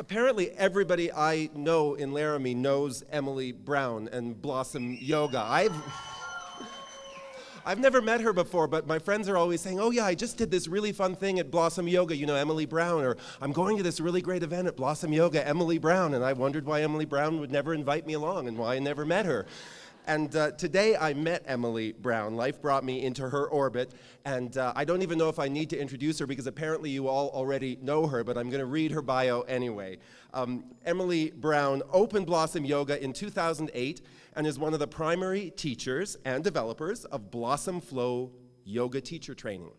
apparently everybody I know in Laramie knows Emily Brown and Blossom Yoga. I've I've never met her before, but my friends are always saying, Oh, yeah, I just did this really fun thing at Blossom Yoga, you know, Emily Brown, or I'm going to this really great event at Blossom Yoga, Emily Brown. And I wondered why Emily Brown would never invite me along and why I never met her. And uh, today I met Emily Brown. Life brought me into her orbit. And uh, I don't even know if I need to introduce her because apparently you all already know her, but I'm going to read her bio anyway. Um, Emily Brown opened Blossom Yoga in 2008 and is one of the primary teachers and developers of Blossom Flow Yoga Teacher Training.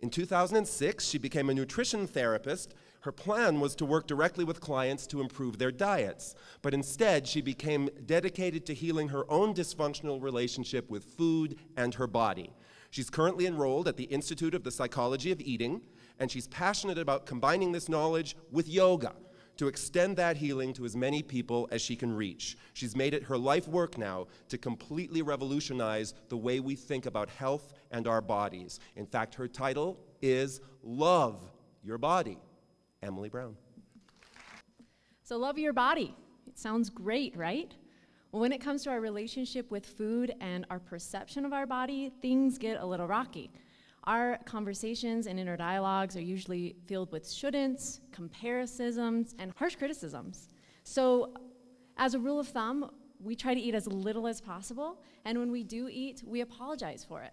In 2006, she became a nutrition therapist her plan was to work directly with clients to improve their diets, but instead she became dedicated to healing her own dysfunctional relationship with food and her body. She's currently enrolled at the Institute of the Psychology of Eating, and she's passionate about combining this knowledge with yoga to extend that healing to as many people as she can reach. She's made it her life work now to completely revolutionize the way we think about health and our bodies. In fact, her title is Love Your Body. Emily Brown. So, love your body. It sounds great, right? Well, when it comes to our relationship with food and our perception of our body, things get a little rocky. Our conversations and inner dialogues are usually filled with shouldn'ts, comparisons, and harsh criticisms. So, as a rule of thumb, we try to eat as little as possible, and when we do eat, we apologize for it.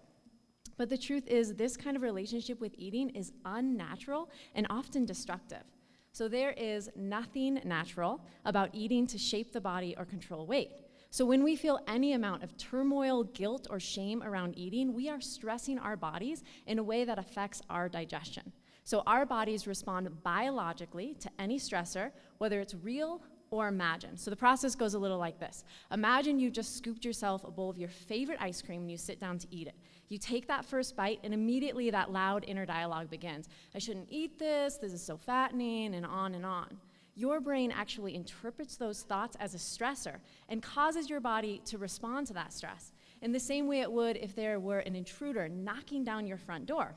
But the truth is, this kind of relationship with eating is unnatural and often destructive. So there is nothing natural about eating to shape the body or control weight. So when we feel any amount of turmoil, guilt, or shame around eating, we are stressing our bodies in a way that affects our digestion. So our bodies respond biologically to any stressor, whether it's real or imagine. So the process goes a little like this. Imagine you just scooped yourself a bowl of your favorite ice cream and you sit down to eat it. You take that first bite, and immediately that loud inner dialogue begins. I shouldn't eat this, this is so fattening, and on and on. Your brain actually interprets those thoughts as a stressor and causes your body to respond to that stress in the same way it would if there were an intruder knocking down your front door.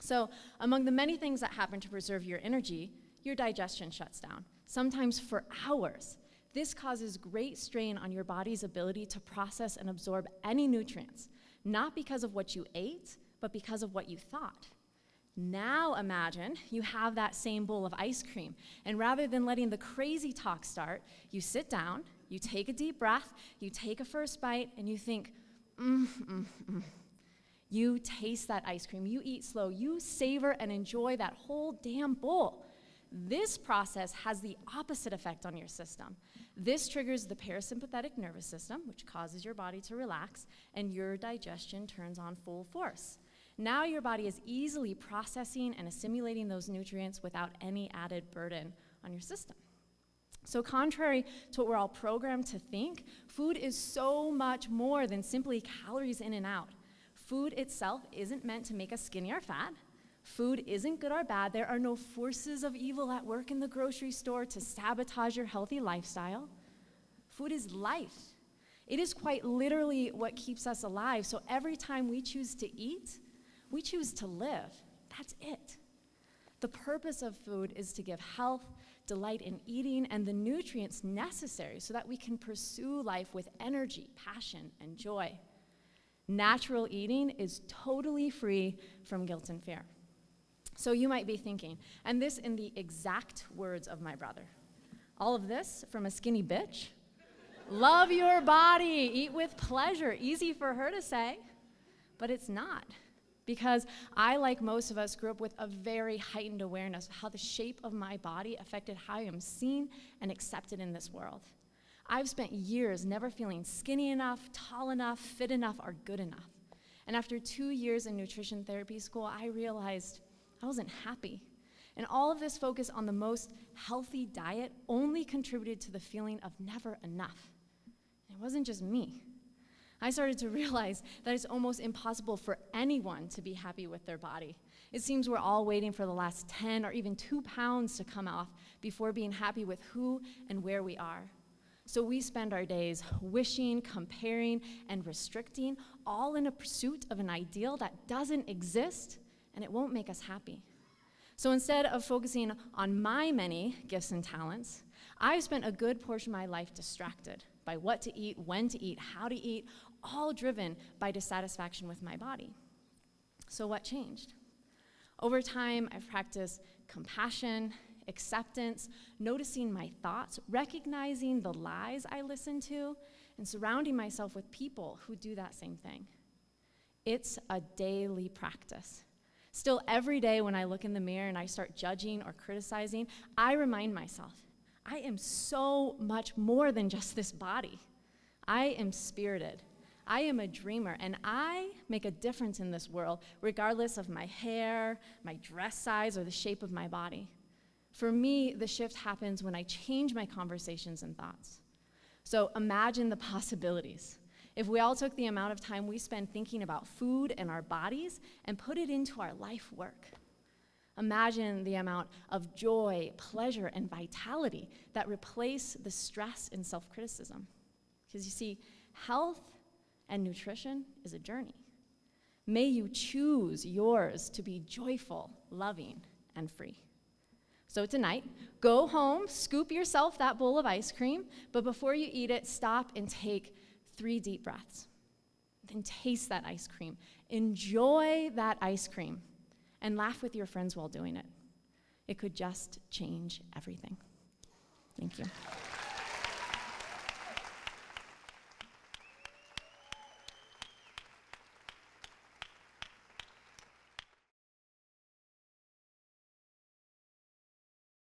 So, among the many things that happen to preserve your energy, your digestion shuts down, sometimes for hours. This causes great strain on your body's ability to process and absorb any nutrients not because of what you ate, but because of what you thought. Now imagine you have that same bowl of ice cream, and rather than letting the crazy talk start, you sit down, you take a deep breath, you take a first bite, and you think, mm, mm, mm. You taste that ice cream, you eat slow, you savor and enjoy that whole damn bowl. This process has the opposite effect on your system. This triggers the parasympathetic nervous system, which causes your body to relax, and your digestion turns on full force. Now your body is easily processing and assimilating those nutrients without any added burden on your system. So, contrary to what we're all programmed to think, food is so much more than simply calories in and out. Food itself isn't meant to make us skinny or fat. Food isn't good or bad. There are no forces of evil at work in the grocery store to sabotage your healthy lifestyle. Food is life. It is quite literally what keeps us alive. So every time we choose to eat, we choose to live. That's it. The purpose of food is to give health, delight in eating, and the nutrients necessary so that we can pursue life with energy, passion, and joy. Natural eating is totally free from guilt and fear. So you might be thinking, and this in the exact words of my brother all of this from a skinny bitch? Love your body, eat with pleasure. Easy for her to say, but it's not. Because I, like most of us, grew up with a very heightened awareness of how the shape of my body affected how I am seen and accepted in this world. I've spent years never feeling skinny enough, tall enough, fit enough, or good enough. And after two years in nutrition therapy school, I realized I wasn't happy. And all of this focus on the most healthy diet only contributed to the feeling of never enough. It wasn't just me. I started to realize that it's almost impossible for anyone to be happy with their body. It seems we're all waiting for the last 10 or even 2 pounds to come off before being happy with who and where we are. So we spend our days wishing, comparing, and restricting, all in a pursuit of an ideal that doesn't exist and it won't make us happy. So instead of focusing on my many gifts and talents, I've spent a good portion of my life distracted by what to eat, when to eat, how to eat, all driven by dissatisfaction with my body. So, what changed? Over time, I've practiced compassion, acceptance, noticing my thoughts, recognizing the lies I listen to, and surrounding myself with people who do that same thing. It's a daily practice. Still, every day when I look in the mirror and I start judging or criticizing, I remind myself I am so much more than just this body. I am spirited. I am a dreamer, and I make a difference in this world, regardless of my hair, my dress size, or the shape of my body. For me, the shift happens when I change my conversations and thoughts. So imagine the possibilities. If we all took the amount of time we spend thinking about food and our bodies and put it into our life work. Imagine the amount of joy, pleasure, and vitality that replace the stress and self criticism. Because you see, health and nutrition is a journey. May you choose yours to be joyful, loving, and free. So tonight, go home, scoop yourself that bowl of ice cream, but before you eat it, stop and take three deep breaths. Then taste that ice cream. Enjoy that ice cream and laugh with your friends while doing it. It could just change everything. Thank you.